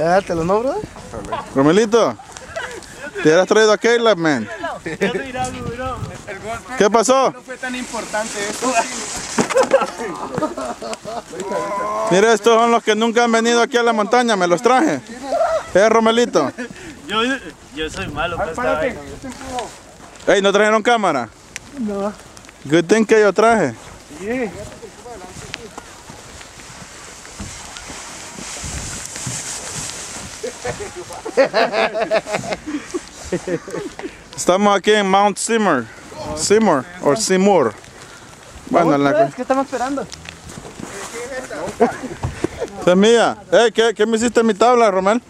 Ya, te lo. Romelito, te hubieras traído a Caleb, man. ¿Qué pasó? No fue tan importante esto. Mira, estos son los que nunca han venido aquí a la montaña, me los traje. Eh, Romelito. Yo, yo soy malo vaina. Ey, ¿no trajeron cámara? No. Good thing que yo traje. Sí. Estamos aquí en Mount Seymour. Seymour o Seymour. Bueno, la pues, ¿Qué estamos esperando? Esa es mía. Ey, ¿qué, ¿qué me hiciste en mi tabla, Romel?